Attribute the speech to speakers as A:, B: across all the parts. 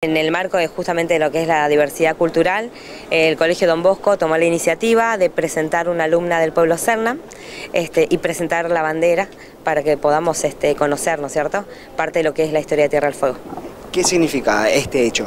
A: En el marco de justamente lo que es la diversidad cultural, el Colegio Don Bosco tomó la iniciativa de presentar una alumna del pueblo Serna este, y presentar la bandera para que podamos este, conocer, cierto?, parte de lo que es la historia de Tierra del Fuego.
B: ¿Qué significa este hecho?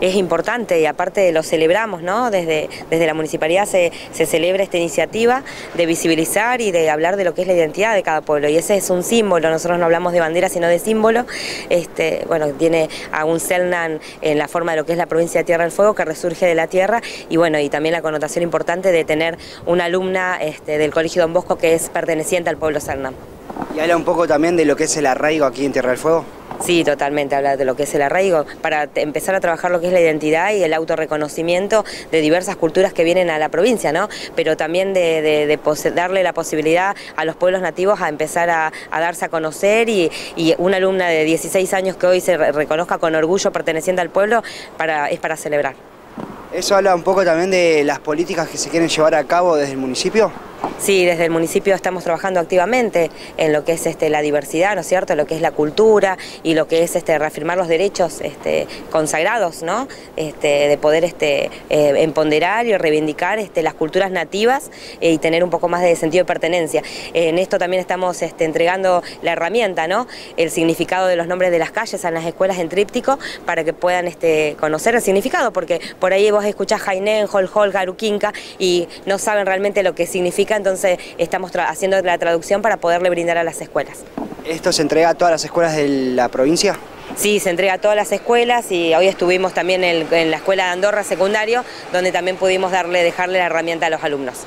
A: Es importante y aparte lo celebramos, ¿no? Desde, desde la municipalidad se, celebra esta iniciativa de visibilizar y de hablar de lo que es la identidad de cada pueblo y ese es un símbolo, nosotros no hablamos de bandera sino de símbolo, este, bueno, tiene a un Selnan en la forma de lo que es la provincia de Tierra del Fuego que resurge de la tierra y bueno, y también la connotación importante de tener una alumna este, del Colegio Don Bosco que es perteneciente al pueblo Selnan.
B: Y habla un poco también de lo que es el arraigo aquí en Tierra del Fuego.
A: Sí, totalmente, hablar de lo que es el arraigo, para empezar a trabajar lo que es la identidad y el autorreconocimiento de diversas culturas que vienen a la provincia, ¿no? Pero también de, darle la posibilidad a los pueblos nativos a empezar a, darse a conocer y, una alumna de 16 años que hoy se reconozca con orgullo perteneciente al pueblo es para celebrar.
B: ¿Eso habla un poco también de las políticas que se quieren llevar a cabo desde el municipio?
A: Sí, desde el municipio estamos trabajando activamente en lo que es este, la diversidad, ¿no es cierto?, lo que es la cultura y lo que es este, reafirmar los derechos este, consagrados, ¿no?, de poder este, eh, empoderar y reivindicar las culturas nativas eh, y tener un poco más de sentido de pertenencia. en esto también estamos entregando la herramienta, ¿no?, el significado de los nombres de las calles en las escuelas en tríptico para que puedan conocer el significado, porque por ahí vos escuchás Jainén, Hol Garuquinca y no saben realmente lo que significa entonces estamos haciendo la traducción para poderle brindar a las escuelas.
B: ¿Esto se entrega a todas las escuelas de la provincia?
A: Sí, se entrega a todas las escuelas y hoy estuvimos también en, la escuela de Andorra secundario, donde también pudimos darle, dejarle la herramienta a los alumnos.